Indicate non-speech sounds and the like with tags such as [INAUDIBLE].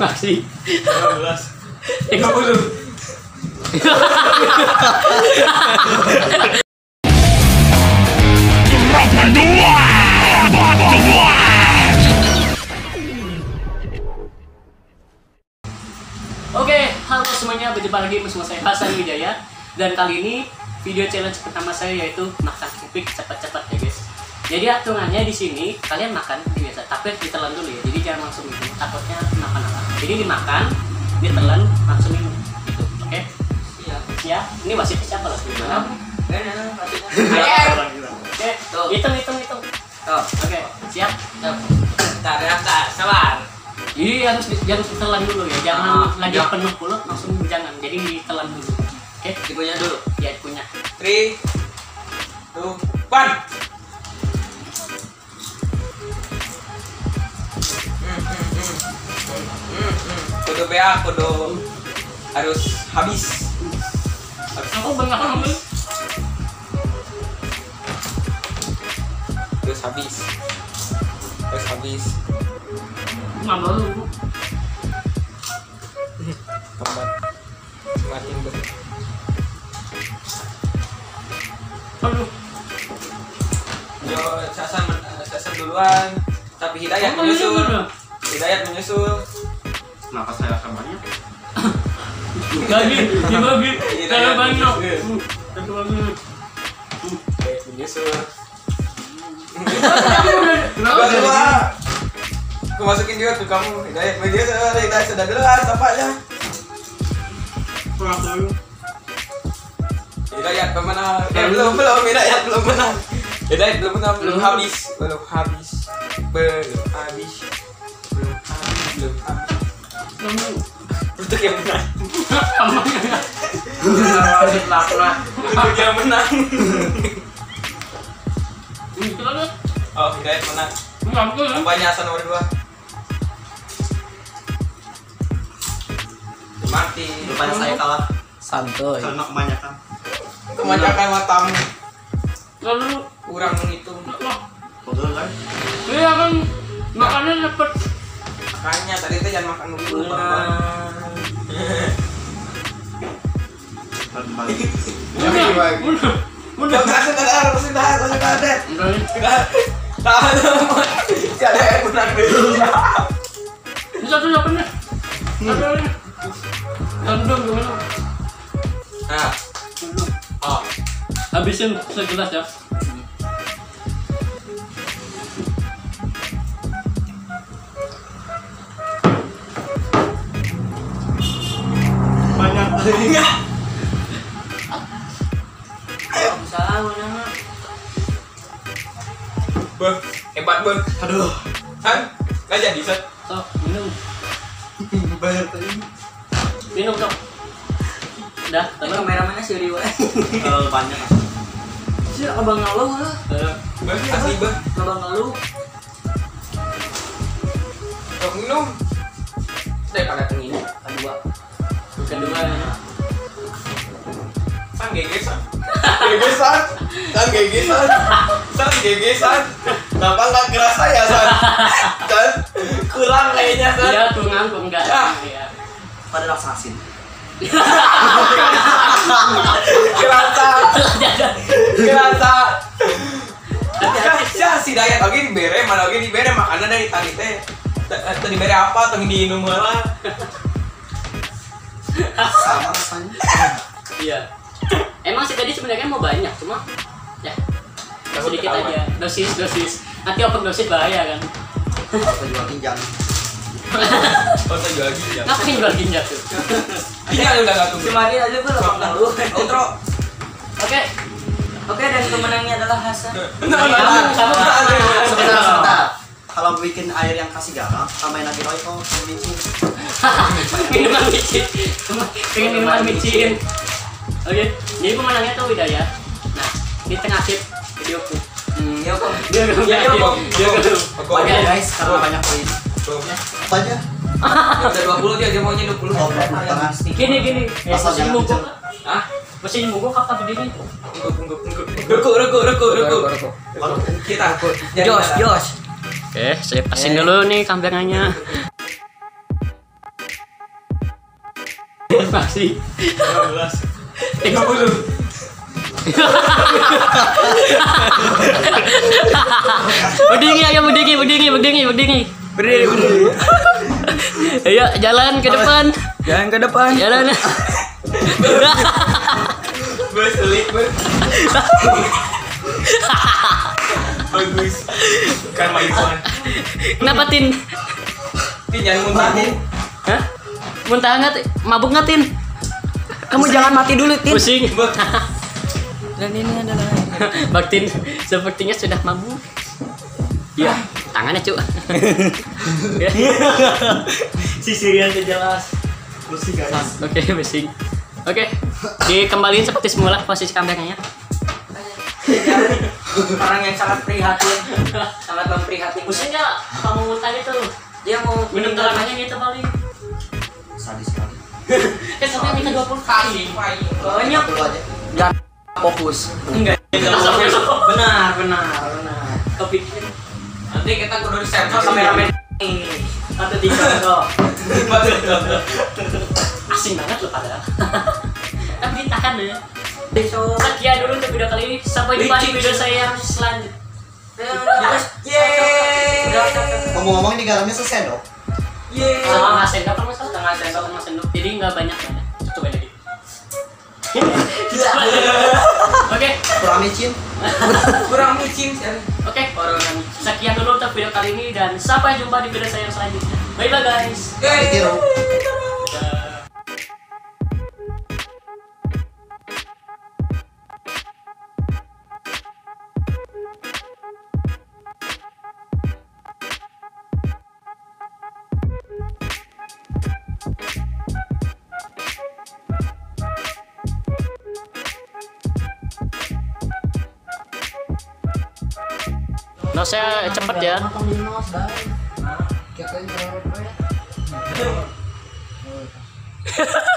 masih 15 30 Oke, halo semuanya, berjumpa lagi bersama saya Hasan Wijaya. Dan kali ini video challenge pertama saya yaitu makan kupik cepat-cepat ya guys. Jadi aturannya di sini kalian makan seperti biasa, tapi ditelan dulu ya. Jadi jangan langsung minum, takutnya makan apa Jadi dimakan, ditelan, langsung minum gitu, oke? Siap Ya, ini wasit siapa loh? Gimana? Maksudnya Oke, Tuh. hitung, hitung, hitung Tuh Oke, siap? Bentar ya, bentar, sabar Jadi harus harus ditelan dulu ya, jangan Ah, lagi ya. penuh mulut langsung jangan. Jadi ditelan dulu. Oke, Dikunyah dulu ya punya. 3 2 1 Kudu BA, kudu harus habis. Harus Aku banyak banget. harus habis. Harus habis. Nggak dulu. Tempat makin ber. Aduh. Yo, Sasan, Sasan duluan. Tapi Hidayat menyusul. Hidayat menyusul. Kenapa saya samanya? Bagi, dibagi. Saya iya, banyak. lagi. Hidayat menyusul. Kenapa? Dua. Aku masukin juga ke kamu. Hidayat menyusul. Hidayat sudah duluan. Tampaknya. Kurang dulu. Hidayat pemenang. Eh, belum belum Hidayat belum menang. Hidayat belum menang. Belum Belum. habis. Belum habis. Belum habis. Untuk yang menang. Untuk yang menang. Oh, Hidayat menang. Ya. Tampaknya Hasan nomor dua. Mati. Saya kalah santuy karena kebanyakan. Kebanyakan matamu. Lalu. Kurang menghitung. Wah. Betul kan? Iya kan. Makannya cepet. Makanya tadi itu jangan makan dulu. Iya. Bang. Terbalik. Udah. Udah. Udah. Sudah, sudah, sudah, sudah, sudah, Udah. sudah. Tahan, si ada yang menang dulu. Ini satu siapa nih? Tandung gimana? Nah, oh, Habisin segelas ya. Banyak. Salah mana? beh, hebat beh. Aduh. Kan, nggak jadi set. So, minum. Banyak tadi. Minum dong. Udah, ini telan. kameramannya si Riwa [LAUGHS] Terlalu banyak. si abang ngeluh lah Eh, Beh, asli beh. abang ngeluh Dok minum. Daripada ini. kedua Kedua ya. Sang gegesan. Gegesan. Sang gegesan. Sang gegesan. Kenapa nggak kerasa ya, San? San, kurang kayaknya, San. Iya, tuh ngangkung enggak. Ah. Iya. pada rasasin Kerasa. Kerasa. Ya, si Dayat oke dibere, mana oke dibere makanan dari tadi teh. Tadi dibere apa? Tong diinum heula. Sama rasanya Iya. Emang sih tadi sebenarnya mau banyak, cuma ya sedikit ketahuan. aja. Dosis, dosis. Nanti overdosis bahaya kan. apa jual ginjal Oh, saya jual ginjal. Ngapain jual ginjal tuh? Ginjal udah gak tunggu. kemarin aja gue abang ngeluh Outro. Oke. oke dan pemenangnya adalah Hasan Nah, nah, nah, sebentar sebentar kalau bikin air yang kasih garam tambahin lagi royco micin minuman micin. Pengen minuman micin. Oke, jadi pemenangnya tuh Widaya. Nah, di tengah tip videoku. hmm ya kok Dia gak Ya, dia Bang. dia Oke. Oke guys, karena banyak poin. Apa aja? [LAUGHS] Udah 20 dia, dia maunya 20. Oh, tangan stick. Gini gini. Ya, mesin kecil. Hah? Mesin mogok apa berdiri? Enggak. Ruku, ruku, ruku, ruku. Kita jadi Jos. Jos. Oke, saya pasin dulu nih kameranya. Masih. 15 berdiri ayo berdiri berdiri berdiri berdiri Berdiri, berdiri. ayo jalan ke depan. Jalan ke depan. jalan. Bes elit bes Bagus. Kan Maipan kenapa tin? Tin jangan muntahin Hah? Muntah nggak mabuk nggak tin Kamu jangan mati dulu, Tin. pusing [LAUGHS] Dan ini adalah Baktin sepertinya sudah mabuk ya tangannya cu [LAUGHS] Ya. Sisirian jelas. Pusing guys. oke pusing oke dikembaliin seperti semula posisi kameranya orang yang sangat prihatin. Sangat memprihatinkan. pusingnya kamu muntah itu Dia mau minum telakannya gitu paling. Kan sampai minta 20 kali banyak. Jangan fokus. enggak Benar, benar, benar. kepikir Nanti kita kudu sensor Oh, kameramen. Satu tiga bro. asing banget loh padahal tapi ditahan ya Besok. sekian dulu untuk video kali ini sampai jumpa di video saya yang selanjutnya Yeay. Ngomong-ngomong ini garamnya sesendok. Yeay. setengah sendok kalau nggak salah setengah sendok setengah sendok jadi nggak banyak coba lagi oke. Kurang micin. Kurang micin oke. Sekian dulu untuk video kali ini dan sampai jumpa di video saya yang selanjutnya. Bye bye guys Ditiru. No, saya cepet ya. [LAUGHS]